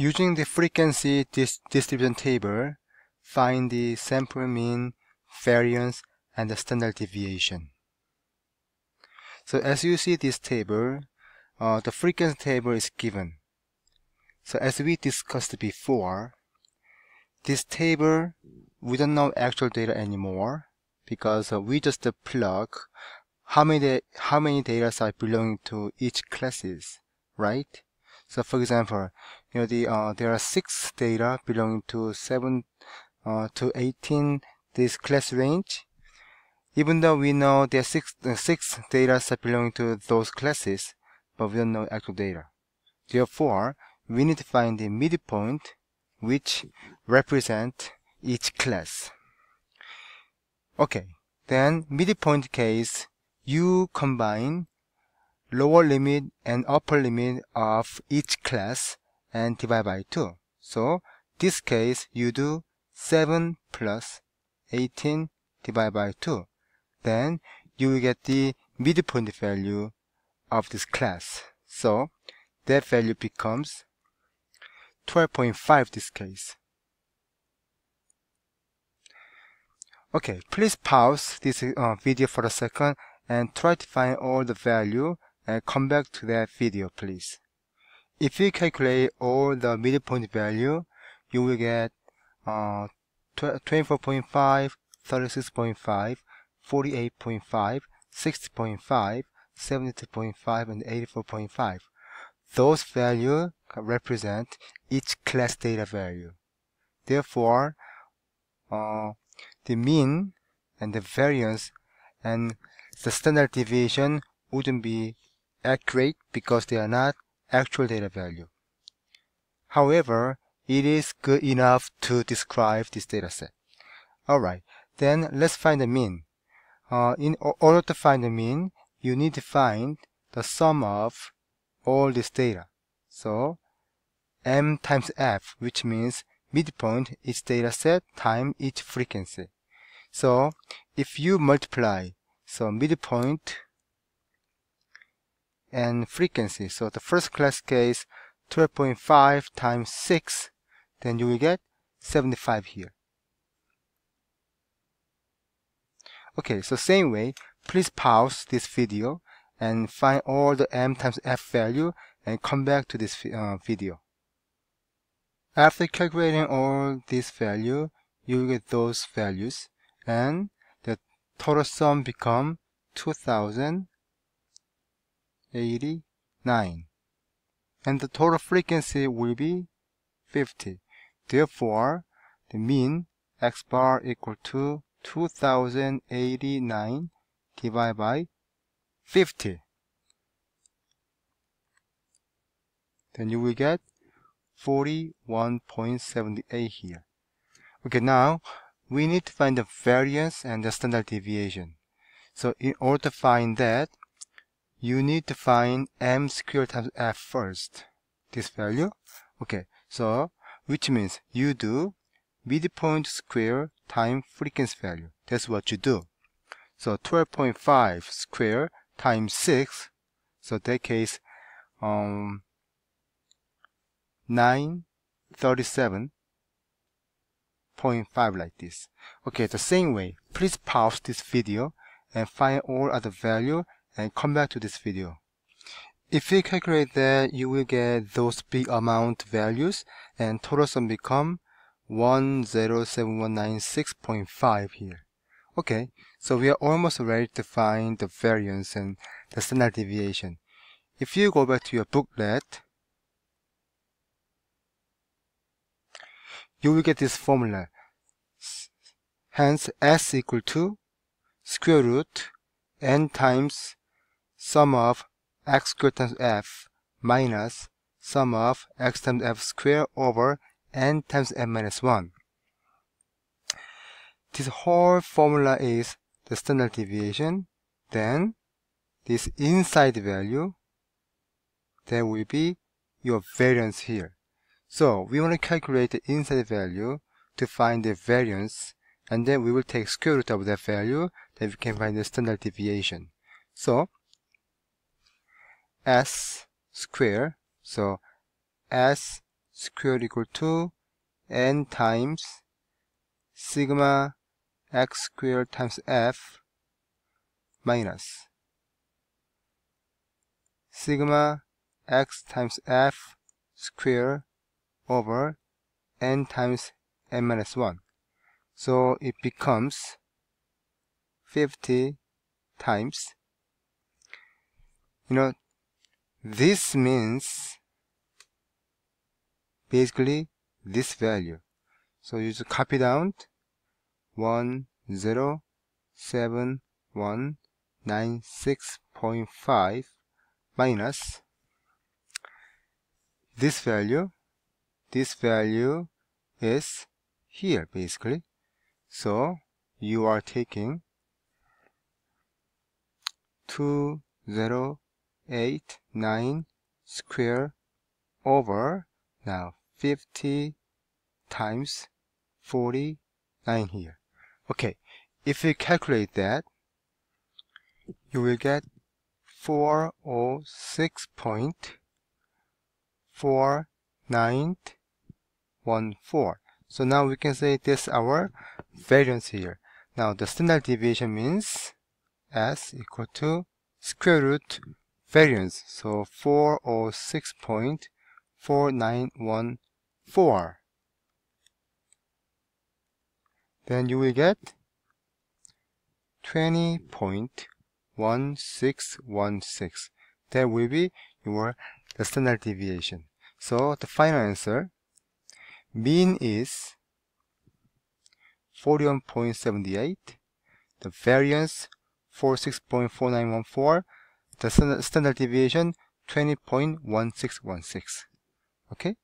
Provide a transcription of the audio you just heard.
Using the frequency dis distribution table, find the sample mean, variance, and the standard deviation. So as you see this table, uh, the frequency table is given. So as we discussed before, this table, we don't know actual data anymore because uh, we just plug how many how many data are belonging to each classes, right? So for example, you know the uh, there are six data belonging to seven uh, to 18 this class range. Even though we know there are six uh, six data are belonging to those classes, but we don't know actual data. Therefore, we need to find the midpoint which represent each class. Okay, then midpoint case, you combine lower limit and upper limit of each class and divide by 2. So this case you do 7 plus 18 divided by 2. Then you will get the midpoint value of this class. So that value becomes 12.5 this case. Okay, please pause this uh, video for a second and try to find all the value and come back to that video please. If you calculate all the midpoint value, you will get uh, 24.5, 36.5, 48.5, 60.5, 72.5, and 84.5. Those values represent each class data value. Therefore, uh, the mean and the variance and the standard deviation wouldn't be accurate because they are not actual data value. However, it is good enough to describe this data set. Alright, then let's find the mean. Uh, in order to find the mean, you need to find the sum of all this data. So, m times f, which means midpoint each data set times each frequency. So, if you multiply, so midpoint and frequency. So the first class case 12.5 times 6 then you will get 75 here. Okay, so same way, please pause this video and find all the m times f value and come back to this uh, video. After calculating all this value, you will get those values and the total sum become 2000 89 and the total frequency will be 50 therefore the mean x bar equal to 2089 divided by 50 then you will get 41.78 here. Okay now we need to find the variance and the standard deviation. So in order to find that you need to find m squared times f first. This value? Okay, so which means you do midpoint square times frequency value. That's what you do. So 12.5 square times 6. So that case, um, 937.5 like this. Okay, the same way, please pause this video and find all other value and come back to this video. If you calculate that, you will get those big amount values and total sum become 107196.5 here. Okay, so we are almost ready to find the variance and the standard deviation. If you go back to your booklet, you will get this formula. Hence, S equal to square root n times sum of x squared times f minus sum of x times f squared over n times n minus 1. This whole formula is the standard deviation. Then this inside value, there will be your variance here. So we want to calculate the inside value to find the variance and then we will take square root of that value then we can find the standard deviation. So s square. So s squared equal to n times sigma x squared times f minus sigma x times f square over n times n minus 1. So it becomes 50 times. You know, this means basically this value. So you just copy down 1, 0, 7, 1, 9, 6.5 minus this value. This value is here basically. So you are taking 2089 square over now 50 times 49 here. Okay, if you calculate that, you will get 406.4914. So now we can say this our variance here. Now the standard deviation means S equal to square root variance. So 406.4914. Then you will get 20.1616. That will be your the standard deviation. So the final answer mean is 41.78. The variance 46.4914. The standard deviation 20.1616. Okay?